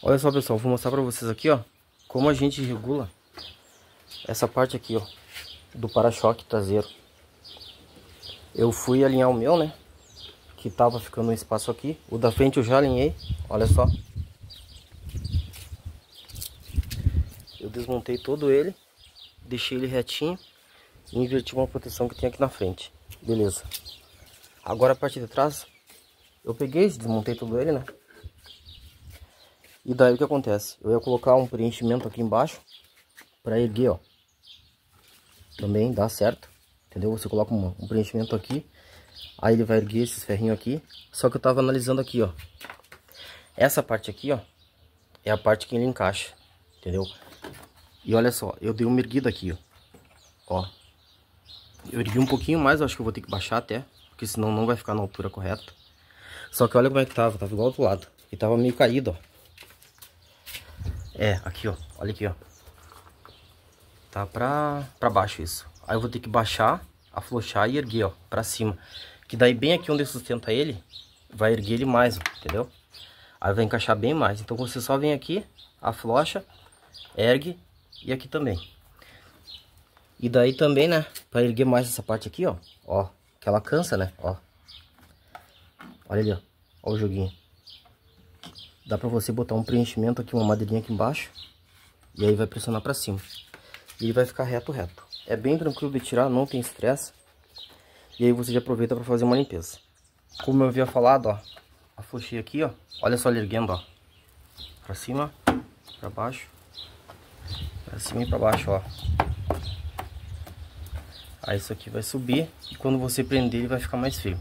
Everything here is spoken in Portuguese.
Olha só, pessoal, vou mostrar pra vocês aqui, ó, como a gente regula essa parte aqui, ó, do para-choque traseiro. Eu fui alinhar o meu, né, que tava ficando um espaço aqui. O da frente eu já alinhei, olha só. Eu desmontei todo ele, deixei ele retinho e inverti uma proteção que tem aqui na frente. Beleza. Agora a parte de trás, eu peguei, desmontei todo ele, né? E daí o que acontece? Eu ia colocar um preenchimento aqui embaixo para erguer, ó. Também dá certo, entendeu? Você coloca um, um, preenchimento aqui, aí ele vai erguer esses ferrinhos aqui. Só que eu tava analisando aqui, ó. Essa parte aqui, ó, é a parte que ele encaixa, entendeu? E olha só, eu dei uma erguida aqui, ó. Ó. Eu ergui um pouquinho mais, acho que eu vou ter que baixar até, porque senão não vai ficar na altura correta. Só que olha como é que tava, tava igual do outro lado. E tava meio caído, ó. É, aqui, ó. Olha aqui, ó. Tá pra, pra baixo isso. Aí eu vou ter que baixar, aflochar e erguer, ó, pra cima. Que daí bem aqui onde sustenta ele, vai erguer ele mais, ó, entendeu? Aí vai encaixar bem mais. Então você só vem aqui, aflocha, ergue e aqui também. E daí também, né, pra erguer mais essa parte aqui, ó, ó, que ela cansa, né, ó. Olha ali, ó, ó o joguinho. Dá pra você botar um preenchimento aqui, uma madeirinha aqui embaixo. E aí vai pressionar pra cima. E ele vai ficar reto, reto. É bem tranquilo de tirar, não tem estresse. E aí você já aproveita pra fazer uma limpeza. Como eu havia falado, ó. Afrouxei aqui, ó. Olha só ele erguendo, ó. Pra cima, pra baixo. Pra cima e pra baixo, ó. Aí isso aqui vai subir. E quando você prender, ele vai ficar mais firme.